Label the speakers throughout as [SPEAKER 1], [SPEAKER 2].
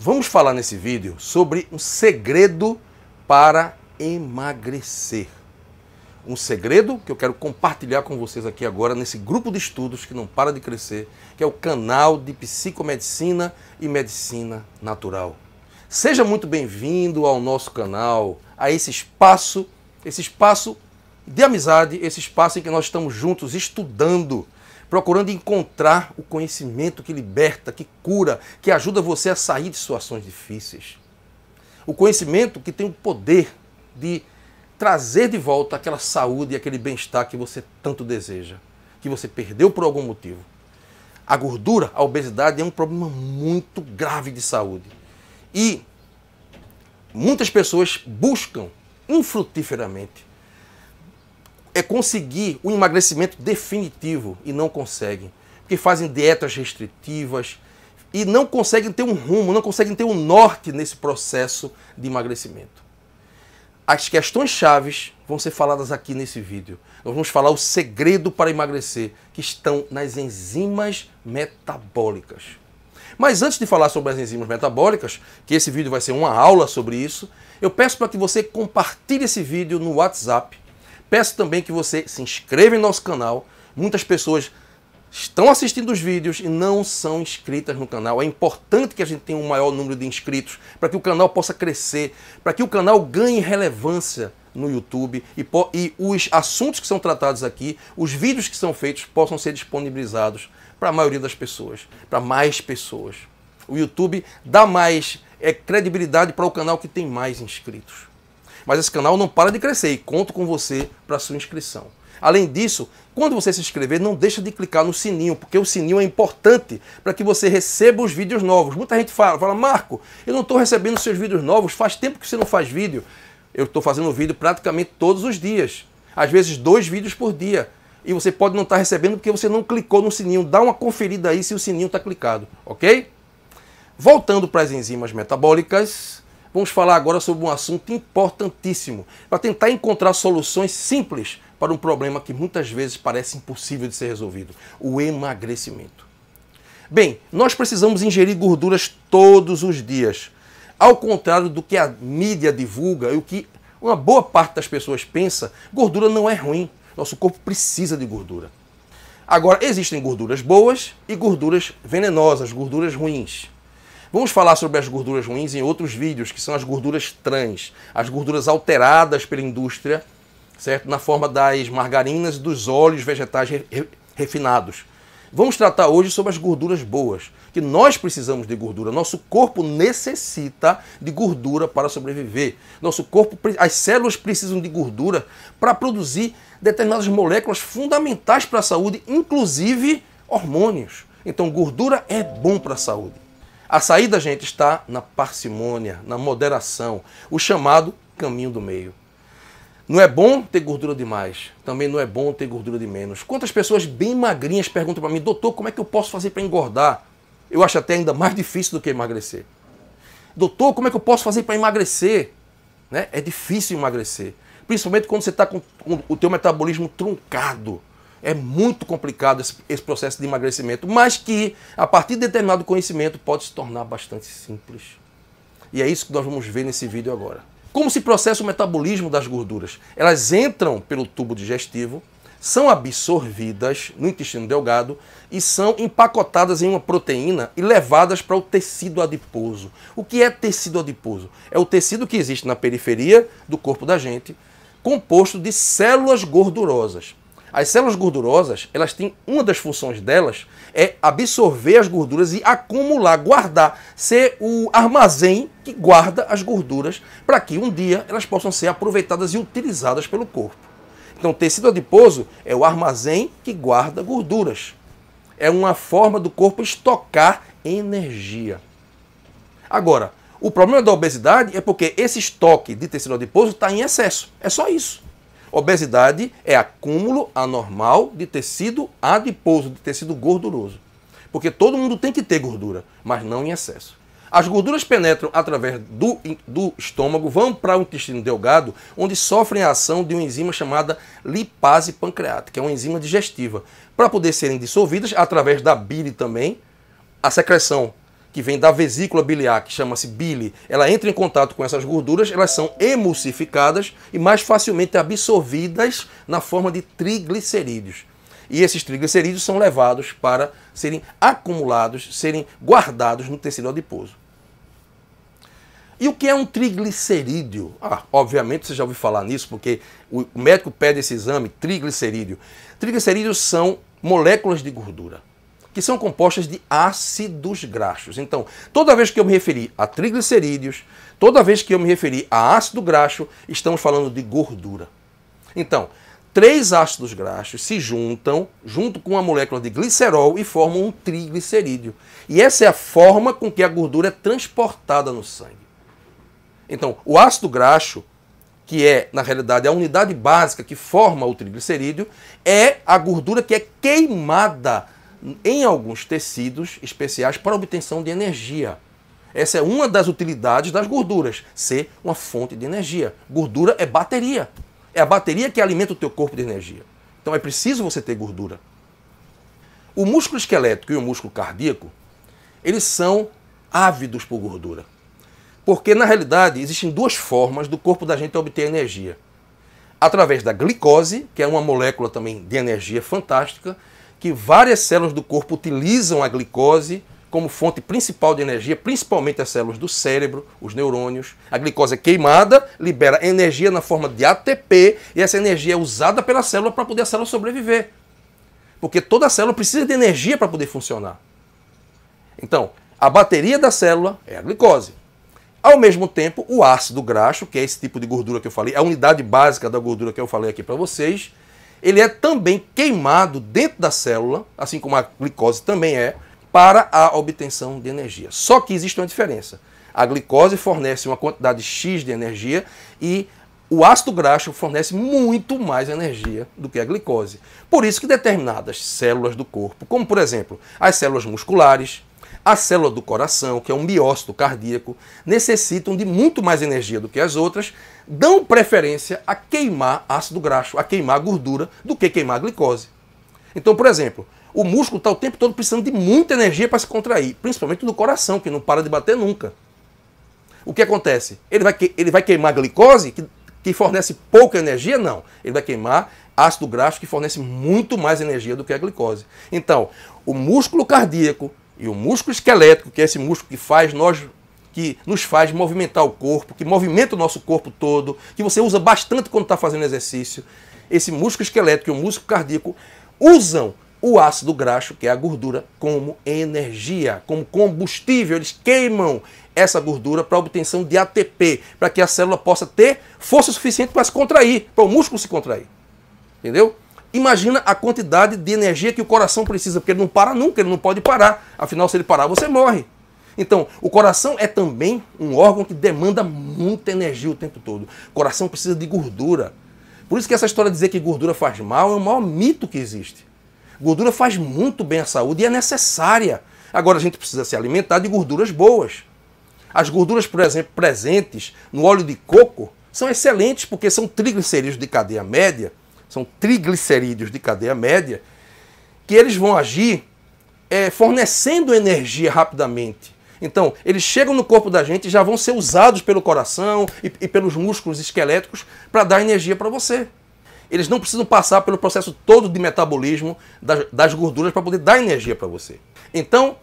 [SPEAKER 1] Vamos falar nesse vídeo sobre um segredo para emagrecer. Um segredo que eu quero compartilhar com vocês aqui agora nesse grupo de estudos que não para de crescer, que é o canal de Psicomedicina e Medicina Natural. Seja muito bem-vindo ao nosso canal, a esse espaço, esse espaço de amizade, esse espaço em que nós estamos juntos estudando procurando encontrar o conhecimento que liberta, que cura, que ajuda você a sair de situações difíceis. O conhecimento que tem o poder de trazer de volta aquela saúde e aquele bem-estar que você tanto deseja, que você perdeu por algum motivo. A gordura, a obesidade é um problema muito grave de saúde. E muitas pessoas buscam infrutíferamente é conseguir o emagrecimento definitivo e não conseguem. Porque fazem dietas restritivas e não conseguem ter um rumo, não conseguem ter um norte nesse processo de emagrecimento. As questões chaves vão ser faladas aqui nesse vídeo. Nós vamos falar o segredo para emagrecer, que estão nas enzimas metabólicas. Mas antes de falar sobre as enzimas metabólicas, que esse vídeo vai ser uma aula sobre isso, eu peço para que você compartilhe esse vídeo no WhatsApp Peço também que você se inscreva em nosso canal. Muitas pessoas estão assistindo os vídeos e não são inscritas no canal. É importante que a gente tenha um maior número de inscritos para que o canal possa crescer, para que o canal ganhe relevância no YouTube e, e, os assuntos que são tratados aqui, os vídeos que são feitos possam ser disponibilizados para a maioria das pessoas, para mais pessoas. O YouTube dá mais é, credibilidade para o canal que tem mais inscritos. Mas esse canal não para de crescer e conto com você para sua inscrição. Além disso, quando você se inscrever, não deixa de clicar no sininho, porque o sininho é importante para que você receba os vídeos novos. Muita gente fala, fala Marco, eu não estou recebendo seus vídeos novos, faz tempo que você não faz vídeo. Eu estou fazendo vídeo praticamente todos os dias, às vezes dois vídeos por dia. E você pode não estar tá recebendo porque você não clicou no sininho. Dá uma conferida aí se o sininho está clicado, ok? Voltando para as enzimas metabólicas, Vamos falar agora sobre um assunto importantíssimo para tentar encontrar soluções simples para um problema que muitas vezes parece impossível de ser resolvido: o emagrecimento. Bem, nós precisamos ingerir gorduras todos os dias. Ao contrário do que a mídia divulga e o que uma boa parte das pessoas pensa, gordura não é ruim. Nosso corpo precisa de gordura. Agora, existem gorduras boas e gorduras venenosas, gorduras ruins. Vamos falar sobre as gorduras ruins em outros vídeos, que são as gorduras trans, as gorduras alteradas pela indústria, certo? Na forma das margarinas e dos óleos vegetais re refinados. Vamos tratar hoje sobre as gorduras boas, que nós precisamos de gordura. Nosso corpo necessita de gordura para sobreviver. Nosso corpo, as células precisam de gordura para produzir determinadas moléculas fundamentais para a saúde, inclusive hormônios. Então, gordura é bom para a saúde. A saída, gente, está na parcimônia, na moderação, o chamado caminho do meio. Não é bom ter gordura demais, também não é bom ter gordura de menos. Quantas pessoas bem magrinhas perguntam para mim, doutor, como é que eu posso fazer para engordar? Eu acho até ainda mais difícil do que emagrecer. Doutor, como é que eu posso fazer para emagrecer? Né? É difícil emagrecer, principalmente quando você está com o teu metabolismo truncado. É muito complicado esse, esse, processo de emagrecimento, mas que, a partir de determinado conhecimento, pode se tornar bastante simples. E é isso que nós vamos ver nesse vídeo agora. Como se processa o metabolismo das gorduras? Elas entram pelo tubo digestivo, são absorvidas no intestino delgado e são empacotadas em uma proteína e levadas para o tecido adiposo. O que é tecido adiposo? É o tecido que existe na periferia do corpo da gente, composto de células gordurosas. As células gordurosas, elas têm uma das funções delas é absorver as gorduras e acumular, guardar, ser o armazém que guarda as gorduras para que um dia elas possam ser aproveitadas e utilizadas pelo corpo. Então, tecido adiposo é o armazém que guarda gorduras. É uma forma do corpo estocar energia. Agora, o problema da obesidade é porque esse estoque de tecido adiposo está em excesso. É só isso. Obesidade é acúmulo anormal de tecido adiposo, de tecido gorduroso. Porque todo mundo tem que ter gordura, mas não em excesso. As gorduras penetram através do, do estômago, vão para o intestino delgado, onde sofrem a ação de uma enzima chamada lipase pancreática, que é uma enzima digestiva, para poder serem dissolvidas através da bile também. A secreção que vem da vesícula biliar, que chama-se bile, ela entra em contato com essas gorduras, elas são emulsificadas e mais facilmente absorvidas na forma de triglicerídeos. E esses triglicerídeos são levados para serem acumulados, serem guardados no tecido adiposo. E o que é um triglicerídeo? Ah, obviamente você já ouviu falar nisso, porque o médico pede esse exame, triglicerídeo. Triglicerídeos são moléculas de gordura, que são compostas de ácidos graxos. Então, toda vez que eu me referi a triglicerídeos, toda vez que eu me referi a ácido graxo, estamos falando de gordura. Então, três ácidos graxos se juntam junto com uma molécula de glicerol e formam um triglicerídeo. E essa é a forma com que a gordura é transportada no sangue. Então, o ácido graxo, que é, na realidade, a unidade básica que forma o triglicerídeo, é a gordura que é queimada em alguns tecidos especiais para obtenção de energia. Essa é uma das utilidades das gorduras, ser uma fonte de energia. Gordura é bateria. É a bateria que alimenta o teu corpo de energia. Então é preciso você ter gordura. O músculo esquelético e o músculo cardíaco, eles são ávidos por gordura. Porque, na realidade, existem duas formas do corpo da gente obter energia. Através da glicose, que é uma molécula também de energia fantástica, que várias células do corpo utilizam a glicose como fonte principal de energia, principalmente as células do cérebro, os neurônios. A glicose é queimada, libera energia na forma de ATP, e essa energia é usada pela célula para poder a célula sobreviver. Porque toda célula precisa de energia para poder funcionar. Então, a bateria da célula é a glicose. Ao mesmo tempo, o ácido graxo, que é esse tipo de gordura que eu falei, a unidade básica da gordura que eu falei aqui para vocês, ele é também queimado dentro da célula, assim como a glicose também é, para a obtenção de energia. Só que existe uma diferença. A glicose fornece uma quantidade X de energia e o ácido graxo fornece muito mais energia do que a glicose. Por isso que determinadas células do corpo, como por exemplo as células musculares, a célula do coração, que é um miócito cardíaco, necessitam de muito mais energia do que as outras, dão preferência a queimar ácido graxo, a queimar gordura, do que queimar glicose. Então, por exemplo, o músculo está o tempo todo precisando de muita energia para se contrair, principalmente no coração, que não para de bater nunca. O que acontece? Ele vai, ele vai queimar glicose, que, que fornece pouca energia? Não. Ele vai queimar ácido graxo, que fornece muito mais energia do que a glicose. Então, o músculo cardíaco e o músculo esquelético, que é esse músculo que faz nós que nos faz movimentar o corpo, que movimenta o nosso corpo todo, que você usa bastante quando está fazendo exercício. Esse músculo esquelético e o músculo cardíaco usam o ácido graxo, que é a gordura, como energia, como combustível. Eles queimam essa gordura para obtenção de ATP, para que a célula possa ter força suficiente para se contrair, para o músculo se contrair. Entendeu? Imagina a quantidade de energia que o coração precisa, porque ele não para nunca, ele não pode parar. Afinal, se ele parar, você morre. Então, o coração é também um órgão que demanda muita energia o tempo todo. O coração precisa de gordura. Por isso que essa história de dizer que gordura faz mal é o maior mito que existe. Gordura faz muito bem à saúde e é necessária. Agora a gente precisa se alimentar de gorduras boas. As gorduras, por exemplo, presentes no óleo de coco são excelentes porque são triglicerídeos de cadeia média são triglicerídeos de cadeia média, que eles vão agir é, fornecendo energia rapidamente. Então, eles chegam no corpo da gente e já vão ser usados pelo coração e, e pelos músculos esqueléticos para dar energia para você. Eles não precisam passar pelo processo todo de metabolismo das, das gorduras para poder dar energia para você. Então,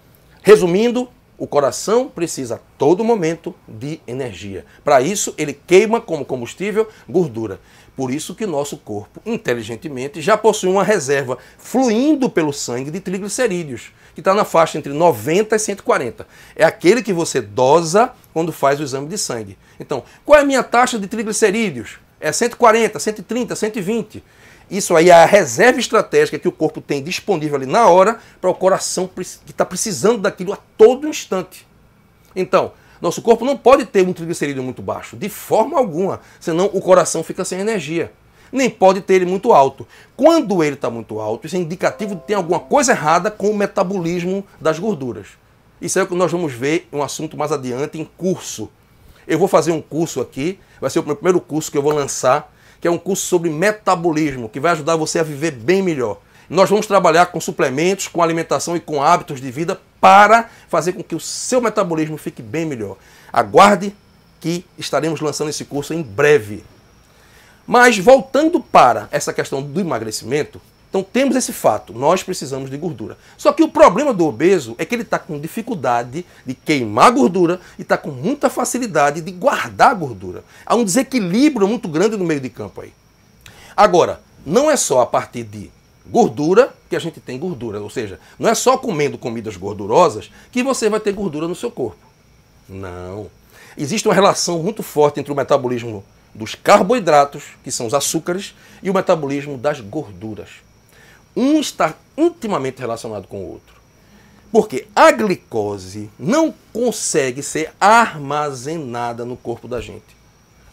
[SPEAKER 1] resumindo, o coração precisa a todo momento de energia. Para isso, ele queima como combustível gordura. Por isso que nosso corpo, inteligentemente, já possui uma reserva fluindo pelo sangue de triglicerídeos, que está na faixa entre 90 e 140. É aquele que você dosa quando faz o exame de sangue. Então, qual é a minha taxa de triglicerídeos? É 140, 130, 120. Isso aí é a reserva estratégica que o corpo tem disponível ali na hora para o coração que está precisando daquilo a todo instante. Então, nosso corpo não pode ter um triglicerídeo muito baixo, de forma alguma, senão o coração fica sem energia. Nem pode ter ele muito alto. Quando ele está muito alto, isso é indicativo de ter alguma coisa errada com o metabolismo das gorduras. Isso é o que nós vamos ver um assunto mais adiante em curso. Eu vou fazer um curso aqui, vai ser o meu primeiro curso que eu vou lançar que é um curso sobre metabolismo, que vai ajudar você a viver bem melhor. Nós vamos trabalhar com suplementos, com alimentação e com hábitos de vida para fazer com que o seu metabolismo fique bem melhor. Aguarde que estaremos lançando esse curso em breve. Mas voltando para essa questão do emagrecimento, então temos esse fato, nós precisamos de gordura. Só que o problema do obeso é que ele está com dificuldade de queimar gordura e está com muita facilidade de guardar gordura. Há um desequilíbrio muito grande no meio de campo aí. Agora, não é só a partir de gordura que a gente tem gordura, ou seja, não é só comendo comidas gordurosas que você vai ter gordura no seu corpo. Não. Existe uma relação muito forte entre o metabolismo dos carboidratos, que são os açúcares, e o metabolismo das gorduras. Um está intimamente relacionado com o outro. Porque a glicose não consegue ser armazenada no corpo da gente,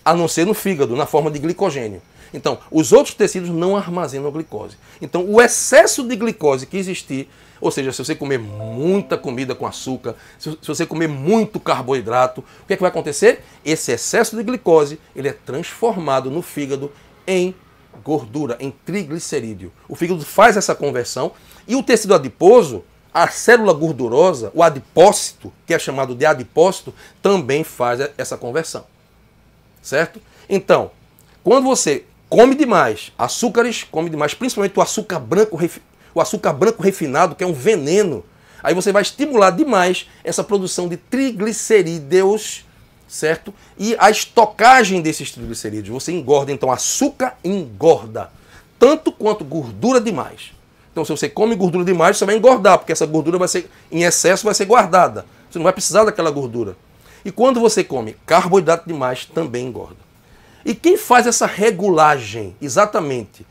[SPEAKER 1] a não ser no fígado, na forma de glicogênio. Então, os outros tecidos não armazenam glicose. Então, o excesso de glicose que existir, ou seja, se você comer muita comida com açúcar, se você comer muito carboidrato, o que, é que vai acontecer? Esse excesso de glicose ele é transformado no fígado em gordura, em triglicerídeo. O fígado faz essa conversão e o tecido adiposo, a célula gordurosa, o adipócito, que é chamado de adipócito, também faz essa conversão. Certo? Então, quando você come demais açúcares, come demais, principalmente o açúcar branco, o açúcar branco refinado, que é um veneno. Aí você vai estimular demais essa produção de triglicerídeos, certo? E a estocagem desses triglicerídeos. Você engorda, então açúcar engorda, tanto quanto gordura demais. Então, se você come gordura demais, você vai engordar, porque essa gordura vai ser em excesso vai ser guardada. Você não vai precisar daquela gordura. E quando você come carboidrato demais, também engorda. E quem faz essa regulagem exatamente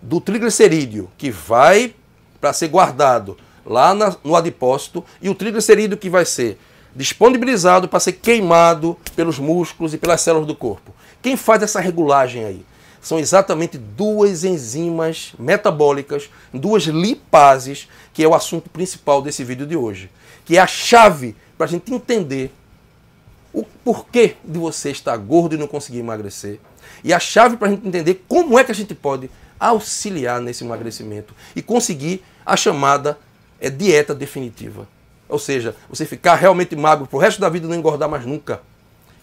[SPEAKER 1] do triglicerídeo que vai para ser guardado lá na, no adipócito e o triglicerídeo que vai ser disponibilizado para ser queimado pelos músculos e pelas células do corpo. Quem faz essa regulagem aí? São exatamente duas enzimas metabólicas, duas lipases, que é o assunto principal desse vídeo de hoje, que é a chave para a gente entender o porquê de você estar gordo e não conseguir emagrecer. E a chave para a gente entender como é que a gente pode auxiliar nesse emagrecimento e conseguir a chamada é, dieta definitiva. Ou seja, você ficar realmente magro para o resto da vida e não engordar mais nunca.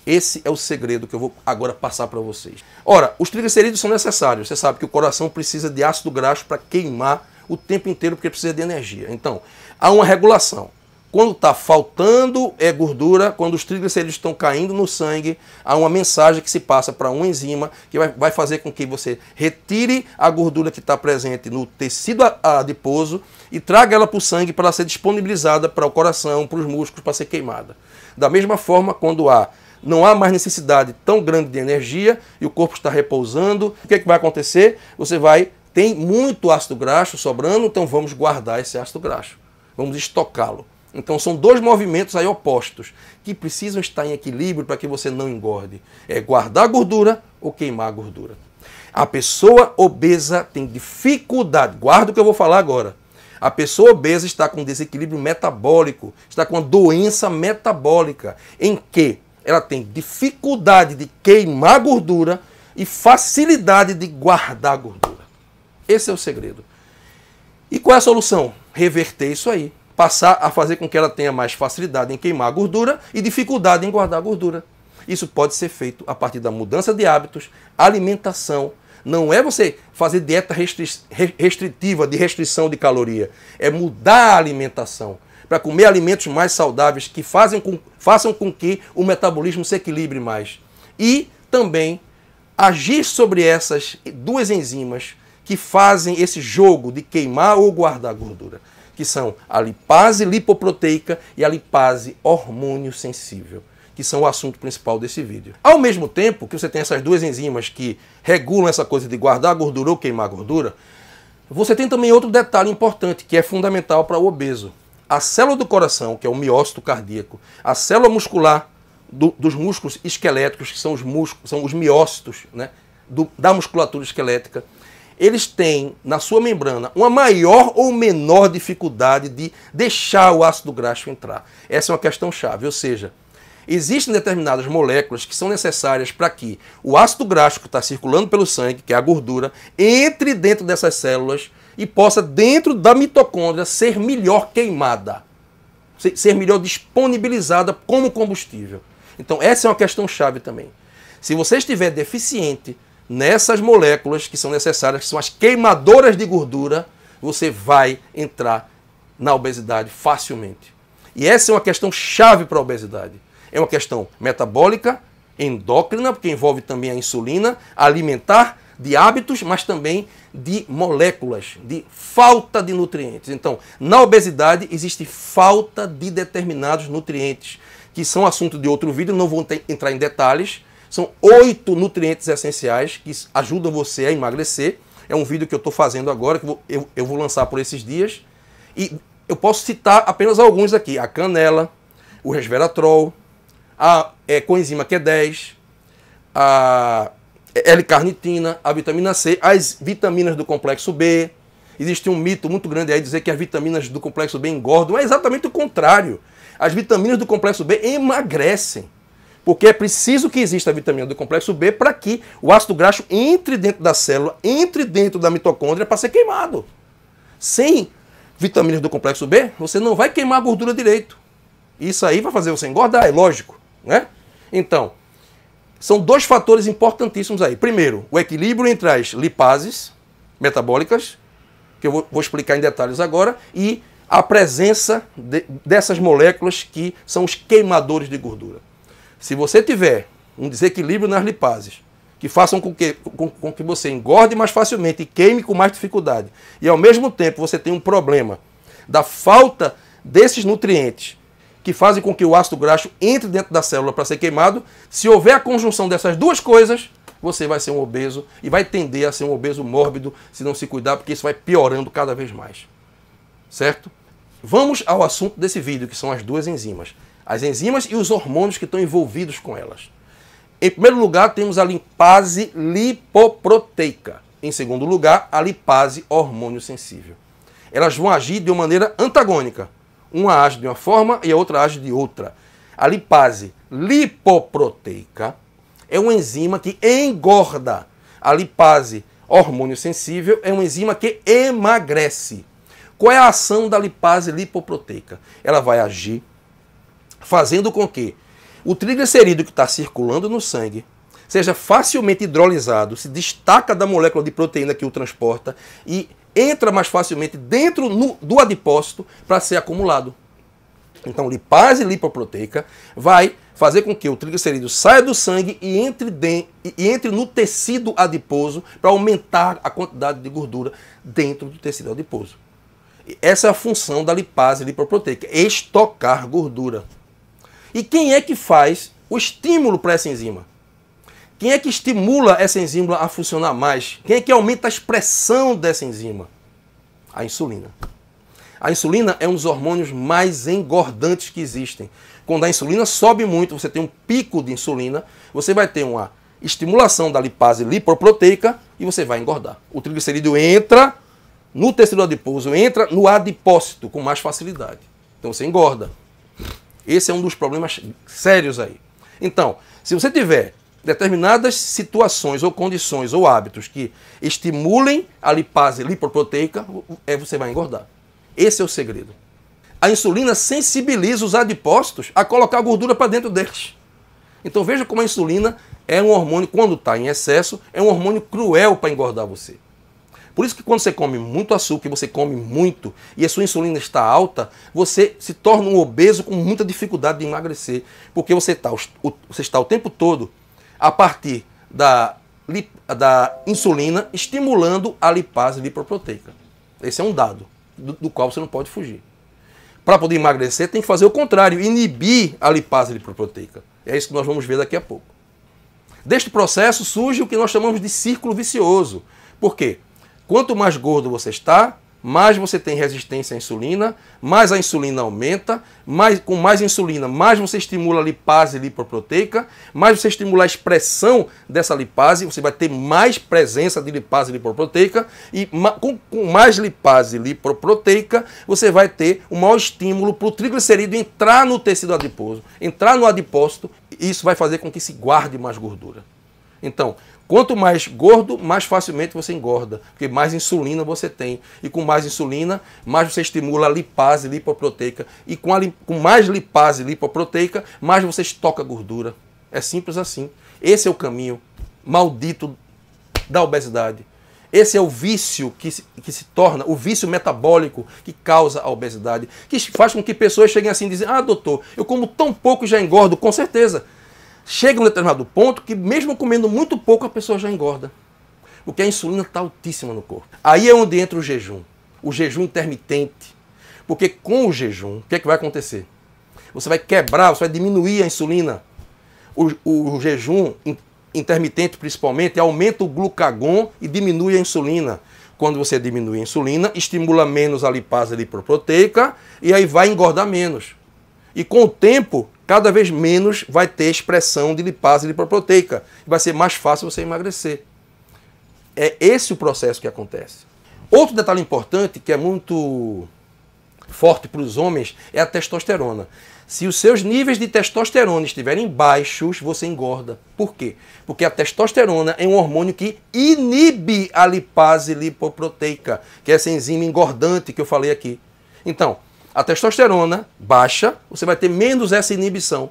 [SPEAKER 1] Esse é o segredo que eu vou agora passar para vocês. Ora, os triglicerídeos são necessários. Você sabe que o coração precisa de ácido graxo para queimar o tempo inteiro porque precisa de energia. Então, há uma regulação. Quando está faltando é gordura, quando os triglicerídeos estão caindo no sangue, há uma mensagem que se passa para uma enzima que vai, vai fazer com que você retire a gordura que está presente no tecido adiposo e traga ela para o sangue para ser disponibilizada para o coração, para os músculos, para ser queimada. Da mesma forma, quando há não há mais necessidade tão grande de energia e o corpo está repousando, o que, é que vai acontecer? Você vai tem muito ácido graxo sobrando, então vamos guardar esse ácido graxo. Vamos estocá-lo. Então são dois movimentos aí opostos que precisam estar em equilíbrio para que você não engorde. É guardar gordura ou queimar gordura. A pessoa obesa tem dificuldade, guarda o que eu vou falar agora. A pessoa obesa está com desequilíbrio metabólico, está com uma doença metabólica, em que ela tem dificuldade de queimar gordura e facilidade de guardar gordura. Esse é o segredo. E qual é a solução? Reverter isso aí passar a fazer com que ela tenha mais facilidade em queimar a gordura e dificuldade em guardar a gordura. Isso pode ser feito a partir da mudança de hábitos, alimentação. Não é você fazer dieta restritiva, de restrição de caloria. É mudar a alimentação para comer alimentos mais saudáveis que fazem com, façam com que o metabolismo se equilibre mais. E também agir sobre essas duas enzimas que fazem esse jogo de queimar ou guardar gordura que são a lipase lipoproteica e a lipase hormônio sensível, que são o assunto principal desse vídeo. Ao mesmo tempo que você tem essas duas enzimas que regulam essa coisa de guardar gordura ou queimar gordura, você tem também outro detalhe importante que é fundamental para o obeso. A célula do coração, que é o miócito cardíaco, a célula muscular do, dos músculos esqueléticos, que são os músculos, são os miócitos né, do, da musculatura esquelética, eles têm na sua membrana uma maior ou menor dificuldade de deixar o ácido graxo entrar. Essa é uma questão chave, ou seja, existem determinadas moléculas que são necessárias para que o ácido graxo que está circulando pelo sangue, que é a gordura, entre dentro dessas células e possa, dentro da mitocôndria, ser melhor queimada. ser melhor disponibilizada como combustível. Então, essa é uma questão chave também. Se você estiver deficiente nessas moléculas que são necessárias, que são as queimadoras de gordura, você vai entrar na obesidade facilmente. E essa é uma questão chave para a obesidade. É uma questão metabólica, endócrina, porque envolve também a insulina, alimentar, de hábitos, mas também de moléculas, de falta de nutrientes. Então, na obesidade existe falta de determinados nutrientes, que são assunto de outro vídeo, não vou entrar em detalhes. São oito nutrientes essenciais que ajudam você a emagrecer. É um vídeo que eu estou fazendo agora, que eu, eu vou lançar por esses dias. E eu posso citar apenas alguns aqui: a canela, o resveratrol, a é, coenzima Q10, a L-carnitina, a vitamina C, as vitaminas do complexo B. Existe um mito muito grande aí dizer que as vitaminas do complexo B engordam. É exatamente o contrário. As vitaminas do complexo B emagrecem. Porque é preciso que exista a vitamina do complexo B para que o ácido graxo entre dentro da célula, entre dentro da mitocôndria para ser queimado. Sem vitaminas do complexo B, você não vai queimar a gordura direito. Isso aí vai fazer você engordar, é lógico. Né? Então, são dois fatores importantíssimos aí. Primeiro, o equilíbrio entre as lipases metabólicas, que eu vou, explicar em detalhes agora, e a presença de, dessas moléculas que são os queimadores de gordura. Se você tiver um desequilíbrio nas lipases, que façam com que, com, com que você engorde mais facilmente e queime com mais dificuldade, e ao mesmo tempo você tem um problema da falta desses nutrientes que fazem com que o ácido graxo entre dentro da célula para ser queimado. Se houver a conjunção dessas duas coisas, você vai ser um obeso e vai tender a ser um obeso mórbido se não se cuidar, porque isso vai piorando cada vez mais. Certo? Vamos ao assunto desse vídeo, que são as duas enzimas. As enzimas e os hormônios que estão envolvidos com elas. Em primeiro lugar, temos a lipase lipoproteica. Em segundo lugar, a lipase hormônio sensível. Elas vão agir de uma maneira antagônica uma age de uma forma e a outra age de outra. A lipase lipoproteica é uma enzima que engorda. A lipase hormônio sensível é uma enzima que emagrece. Qual é a ação da lipase lipoproteica? Ela vai agir fazendo com que o triglicerídeo que está circulando no sangue seja facilmente hidrolisado, se destaca da molécula de proteína que o transporta e entra mais facilmente dentro no, do adipócito para ser acumulado. Então, lipase lipoproteica vai fazer com que o triglicerídeo saia do sangue e entre, de, e entre no tecido adiposo para aumentar a quantidade de gordura dentro do tecido adiposo. Essa é a função da lipase lipoproteica, estocar gordura. E quem é que faz o estímulo para essa enzima? Quem é que estimula essa enzima a funcionar mais? Quem é que aumenta a expressão dessa enzima? A insulina. A insulina é um dos hormônios mais engordantes que existem. Quando a insulina sobe muito, você tem um pico de insulina, você vai ter uma estimulação da lipase lipoproteica e você vai engordar. O triglicerídeo entra no tecido adiposo, entra no adipócito com mais facilidade. Então você engorda. Esse é um dos problemas sérios aí. Então, se você tiver determinadas situações ou condições ou hábitos que estimulem a lipase lipoproteica, é, você vai engordar. Esse é o segredo. A insulina sensibiliza os adipócitos a colocar gordura para dentro deles. Então veja como a insulina é um hormônio, quando está em excesso, é um hormônio cruel para engordar você. Por isso que quando você come muito açúcar, você come muito e a sua insulina está alta, você se torna um obeso com muita dificuldade de emagrecer, porque você está, você está o tempo todo a partir da, da insulina, estimulando a lipase lipoproteica. Esse é um dado do, do qual você não pode fugir. Para poder emagrecer, tem que fazer o contrário, inibir a lipase lipoproteica. É isso que nós vamos ver daqui a pouco. Deste processo surge o que nós chamamos de círculo vicioso. Por quê? Quanto mais gordo você está, mais você tem resistência à insulina, mais a insulina aumenta, mais, com mais insulina, mais você estimula a lipase lipoproteica, mais você estimula a expressão dessa lipase, você vai ter mais presença de lipase lipoproteica, e com, com mais lipase lipoproteica, você vai ter um maior estímulo para o triglicerídeo entrar no tecido adiposo, entrar no adipócito, e isso vai fazer com que se guarde mais gordura. Então, quanto mais gordo, mais facilmente você engorda, porque mais insulina você tem. E com mais insulina, mais você estimula a lipase lipoproteica. E com, a, com mais lipase lipoproteica, mais você estoca gordura. É simples assim. Esse é o caminho maldito da obesidade. Esse é o vício que se, que se torna, o vício metabólico que causa a obesidade, que faz com que pessoas cheguem assim e dizem: Ah, doutor, eu como tão pouco já engordo, com certeza. Chega um determinado ponto que, mesmo comendo muito pouco, a pessoa já engorda. Porque a insulina está altíssima no corpo. Aí é onde entra o jejum. O jejum intermitente. Porque com o jejum, o que, é que vai acontecer? Você vai quebrar, você vai diminuir a insulina. O, o, o jejum intermitente principalmente, aumenta o glucagon e diminui a insulina. Quando você diminui a insulina, estimula menos a lipase lipoproteica e aí vai engordar menos. E com o tempo, cada vez menos vai ter expressão de lipase lipoproteica. Vai ser mais fácil você emagrecer. É esse o processo que acontece. Outro detalhe importante que é muito forte para os homens é a testosterona. Se os seus níveis de testosterona estiverem baixos, você engorda. Por quê? Porque a testosterona é um hormônio que inibe a lipase lipoproteica, que é essa enzima engordante que eu falei aqui. Então, a testosterona baixa, você vai ter menos essa inibição.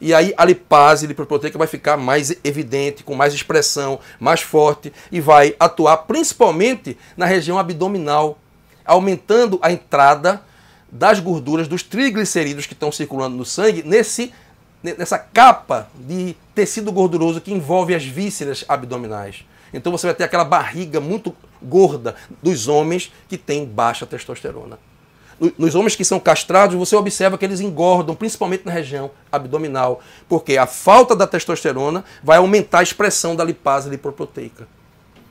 [SPEAKER 1] E aí a lipase lipoproteica vai ficar mais evidente, com mais expressão, mais forte e vai atuar principalmente na região abdominal, aumentando a entrada das gorduras, dos triglicerídeos que estão circulando no sangue, nesse, nessa capa de tecido gorduroso que envolve as vísceras abdominais. Então você vai ter aquela barriga muito gorda dos homens que têm baixa testosterona. Nos homens que são castrados, você observa que eles engordam, principalmente na região abdominal, porque a falta da testosterona vai aumentar a expressão da lipase lipoproteica.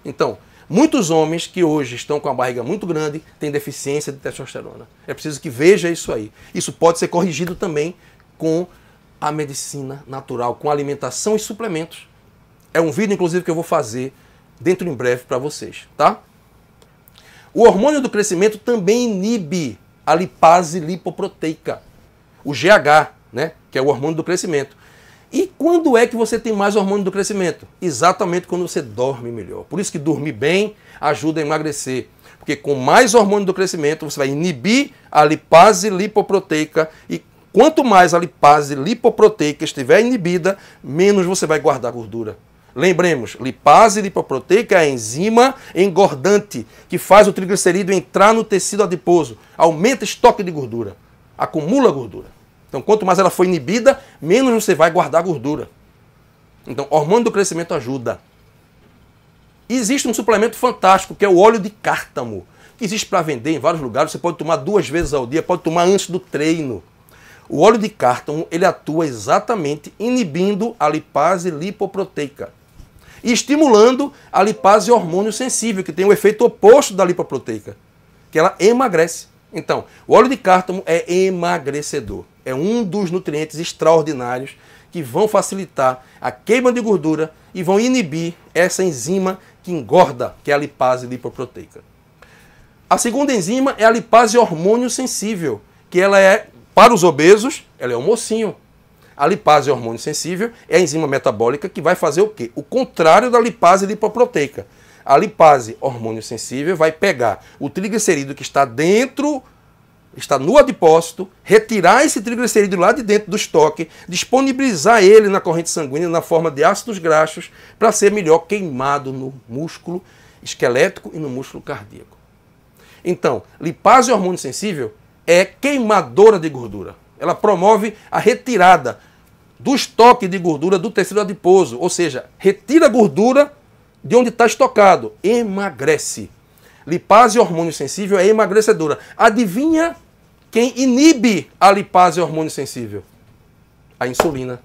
[SPEAKER 1] Então, Muitos homens que hoje estão com a barriga muito grande têm deficiência de testosterona. É preciso que veja isso aí. Isso pode ser corrigido também com a medicina natural, com alimentação e suplementos. É um vídeo, inclusive, que eu vou fazer dentro em breve para vocês, tá? O hormônio do crescimento também inibe a lipase lipoproteica, o GH, né, que é o hormônio do crescimento. E quando é que você tem mais hormônio do crescimento? Exatamente quando você dorme melhor. Por isso que dormir bem ajuda a emagrecer. Porque com mais hormônio do crescimento, você vai inibir a lipase lipoproteica e quanto mais a lipase lipoproteica estiver inibida, menos você vai guardar gordura. Lembremos, lipase lipoproteica é a enzima engordante que faz o triglicerídeo entrar no tecido adiposo, aumenta estoque de gordura, acumula gordura. Então, quanto mais ela for inibida, menos você vai guardar gordura. Então, hormônio do crescimento ajuda. Existe um suplemento fantástico, que é o óleo de cártamo, que existe para vender em vários lugares. Você pode tomar duas vezes ao dia, pode tomar antes do treino. O óleo de cártamo, ele atua exatamente inibindo a lipase lipoproteica e estimulando a lipase hormônio sensível, que tem o efeito oposto da lipoproteica, que ela emagrece. Então, o óleo de cártamo é emagrecedor é um dos nutrientes extraordinários que vão facilitar a queima de gordura e vão inibir essa enzima que engorda, que é a lipase lipoproteica. A segunda enzima é a lipase hormônio sensível, que ela é, para os obesos, ela é o mocinho. A lipase hormônio sensível é a enzima metabólica que vai fazer o quê? O contrário da lipase lipoproteica. A lipase hormônio sensível vai pegar o triglicerídeo que está dentro está no adipócito, retirar esse triglicerídeo lá de dentro do estoque, disponibilizar ele na corrente sanguínea na forma de ácidos graxos para ser melhor queimado no músculo esquelético e no músculo cardíaco. Então, lipase hormônio sensível é queimadora de gordura. Ela promove a retirada do estoque de gordura do tecido adiposo, ou seja, retira a gordura de onde está estocado, emagrece. Lipase hormônio sensível é emagrecedora. Adivinha quem inibe a lipase hormônio sensível? A insulina.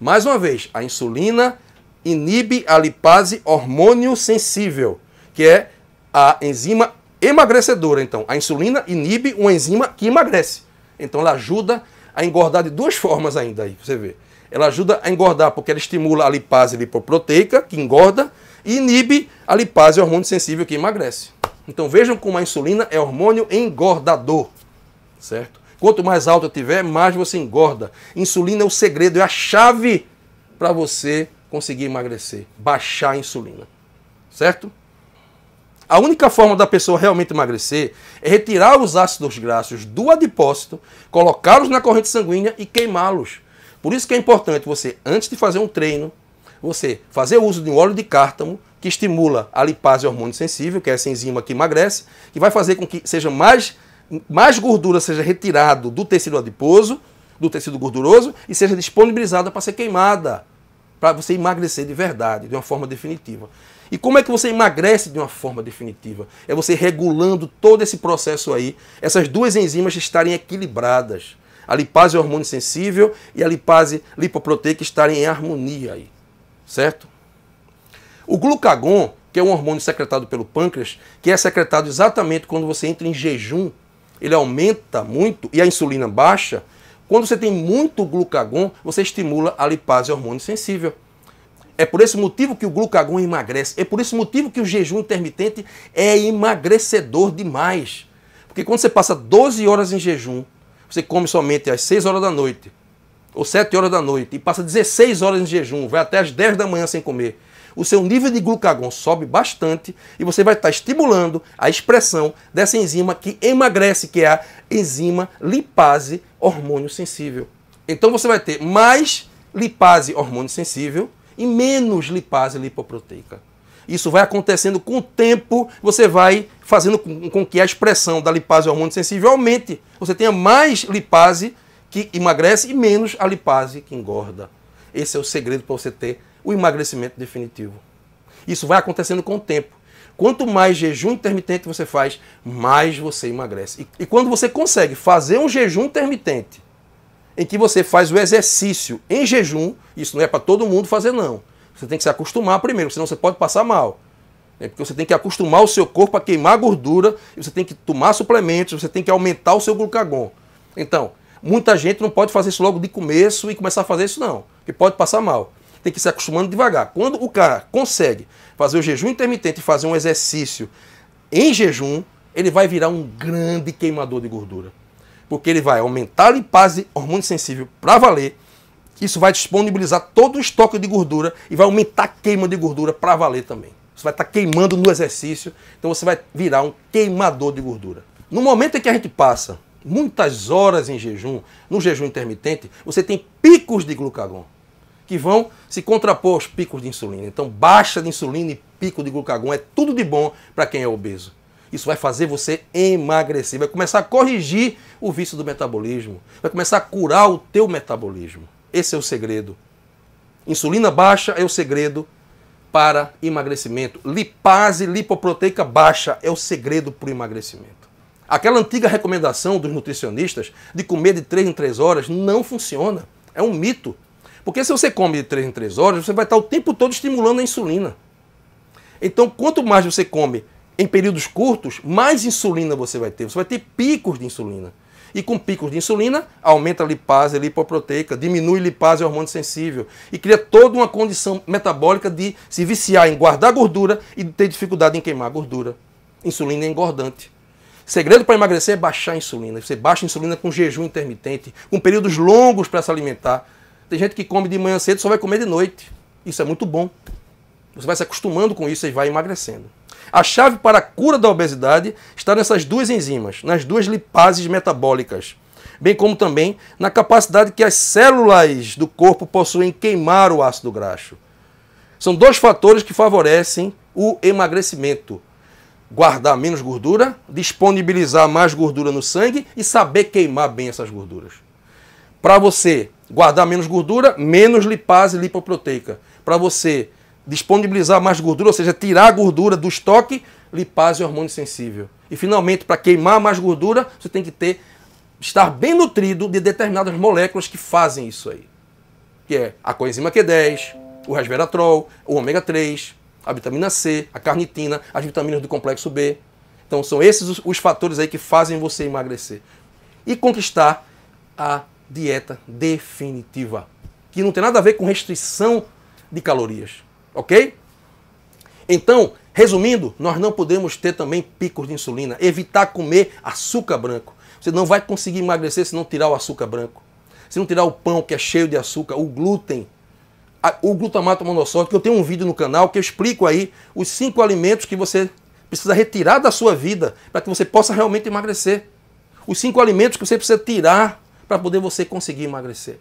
[SPEAKER 1] Mais uma vez, a insulina inibe a lipase hormônio sensível, que é a enzima emagrecedora. Então, a insulina inibe uma enzima que emagrece. Então, ela ajuda a engordar de duas formas ainda aí, você vê. Ela ajuda a engordar porque ela estimula a lipase lipoproteica, que engorda, e inibe a lipase hormônio sensível, que emagrece. Então, vejam como a insulina é hormônio engordador certo? Quanto mais alto eu tiver, mais você engorda. Insulina é o segredo, é a chave para você conseguir emagrecer, baixar a insulina. Certo? A única forma da pessoa realmente emagrecer é retirar os ácidos graxos do adipócito, colocá-los na corrente sanguínea e queimá-los. Por isso que é importante você, antes de fazer um treino, você fazer uso de um óleo de cártamo que estimula a lipase hormônio sensível, que é essa enzima que emagrece, que vai fazer com que seja mais, mais gordura seja retirado do tecido adiposo, do tecido gorduroso e seja disponibilizada para ser queimada, para você emagrecer de verdade, de uma forma definitiva. E como é que você emagrece de uma forma definitiva? É você regulando todo esse processo aí, essas duas enzimas estarem equilibradas. A lipase hormônio sensível e a lipase lipoproteica estarem em harmonia aí. Certo? O glucagon, que é um hormônio secretado pelo pâncreas, que é secretado exatamente quando você entra em jejum, ele aumenta muito e a insulina baixa. Quando você tem muito glucagon, você estimula a lipase hormônio sensível. É por esse motivo que o glucagon emagrece. É por esse motivo que o jejum intermitente é emagrecedor demais. Porque quando você passa 12 horas em jejum, você come somente às 6 horas da noite, ou 7 horas da noite, e passa 16 horas em jejum, vai até às 10 da manhã sem comer, o seu nível de glucagon sobe bastante e você vai estar estimulando a expressão dessa enzima que emagrece, que é a enzima lipase hormônio sensível. Então você vai ter mais lipase hormônio sensível e menos lipase lipoproteica. Isso vai acontecendo com o tempo, você vai fazendo com que a expressão da lipase hormônio sensível aumente. Você tenha mais lipase que emagrece e menos a lipase que engorda. Esse é o segredo para você ter o emagrecimento definitivo. Isso vai acontecendo com o tempo. Quanto mais jejum intermitente você faz, mais você emagrece. E, e quando você consegue fazer um jejum intermitente em que você faz o exercício em jejum, isso não é para todo mundo fazer, não. Você tem que se acostumar primeiro, senão você pode passar mal. É porque você tem que acostumar o seu corpo a queimar gordura, você tem que tomar suplementos, você tem que aumentar o seu glucagon. Então, muita gente não pode fazer isso logo de começo e começar a fazer isso, não, porque pode passar mal. Tem que se acostumando devagar. Quando o cara consegue fazer o jejum intermitente e fazer um exercício em jejum, ele vai virar um grande queimador de gordura porque ele vai aumentar a lipase hormônio sensível para valer. Isso vai disponibilizar todo o estoque de gordura e vai aumentar a queima de gordura para valer também. Você vai estar tá queimando no exercício, então você vai virar um queimador de gordura. No momento em que a gente passa muitas horas em jejum, no jejum intermitente, você tem picos de glucagon que vão se contrapor aos picos de insulina. Então, baixa de insulina e pico de glucagon é tudo de bom para quem é obeso. Isso vai fazer você emagrecer, vai começar a corrigir o vício do metabolismo, vai começar a curar o teu metabolismo. Esse é o segredo. Insulina baixa é o segredo para emagrecimento. Lipase lipoproteica baixa é o segredo para o emagrecimento. Aquela antiga recomendação dos nutricionistas de comer de 3 em 3 horas não funciona. É um mito. Porque se você come de 3 em 3 horas, você vai estar o tempo todo estimulando a insulina. Então, quanto mais você come em períodos curtos, mais insulina você vai ter. Você vai ter picos de insulina. E com picos de insulina, aumenta a lipase a lipoproteica, diminui a lipase hormônio sensível e cria toda uma condição metabólica de se viciar em guardar gordura e ter dificuldade em queimar gordura. Insulina é engordante. Segredo para emagrecer é baixar a insulina. Você baixa a insulina com jejum intermitente, com períodos longos para se alimentar. Tem gente que come de manhã cedo só vai comer de noite. Isso é muito bom. Você vai se acostumando com isso e vai emagrecendo. A chave para a cura da obesidade está nessas duas enzimas, nas duas lipases metabólicas, bem como também na capacidade que as células do corpo possuem em queimar o ácido graxo. São dois fatores que favorecem o emagrecimento. Guardar menos gordura, disponibilizar mais gordura no sangue e saber queimar bem essas gorduras. Para você guardar menos gordura, menos lipase lipoproteica. Para você disponibilizar mais gordura, ou seja, tirar a gordura do estoque, lipase é hormônio sensível. E finalmente, para queimar mais gordura, você tem que ter estar bem nutrido de determinadas moléculas que fazem isso aí. Que é a coenzima Q10, o resveratrol, o ômega 3, a vitamina C, a carnitina, as vitaminas do complexo B. Então são esses os, os fatores aí que fazem você emagrecer e conquistar a dieta definitiva, que não tem nada a ver com restrição de calorias. Ok? Então, resumindo, nós não podemos ter também picos de insulina. Evitar comer açúcar branco. Você não vai conseguir emagrecer se não tirar o açúcar branco. Se não tirar o pão que é cheio de açúcar, o glúten, o glutamato monossódico, eu tenho um vídeo no canal que eu explico aí os cinco alimentos que você precisa retirar da sua vida para que você possa realmente emagrecer. Os cinco alimentos que você precisa tirar para poder você conseguir emagrecer.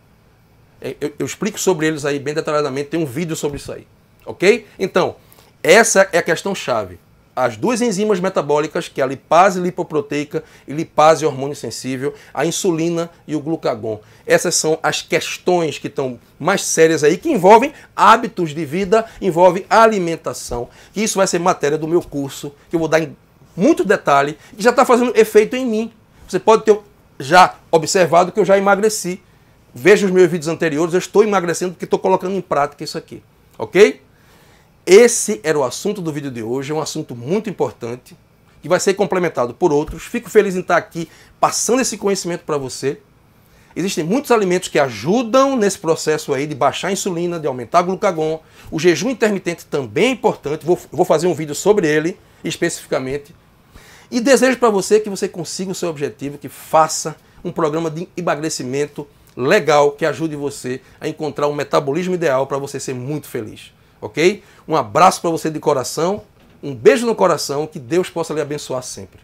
[SPEAKER 1] É, eu, eu, explico sobre eles aí bem detalhadamente, tem um vídeo sobre isso aí. Ok? Então, essa é a questão chave as duas enzimas metabólicas, que é a lipase lipoproteica e lipase hormônio sensível, a insulina e o glucagon. Essas são as questões que estão mais sérias aí, que envolvem hábitos de vida, envolve alimentação. E isso vai ser matéria do meu curso, que eu vou dar em muito detalhe, e já está fazendo efeito em mim. Você pode ter já observado que eu já emagreci. Veja os meus vídeos anteriores, eu estou emagrecendo porque estou colocando em prática isso aqui. Ok? Esse era o assunto do vídeo de hoje, é um assunto muito importante, que vai ser complementado por outros. Fico feliz em estar aqui passando esse conhecimento para você. Existem muitos alimentos que ajudam nesse processo aí de baixar a insulina, de aumentar o glucagon. O jejum intermitente também é importante, vou, vou fazer um vídeo sobre ele especificamente. E desejo para você que você consiga o seu objetivo, que faça um programa de emagrecimento legal que ajude você a encontrar o metabolismo ideal para você ser muito feliz ok? Um abraço para você de coração, um beijo no coração, que Deus possa lhe abençoar sempre.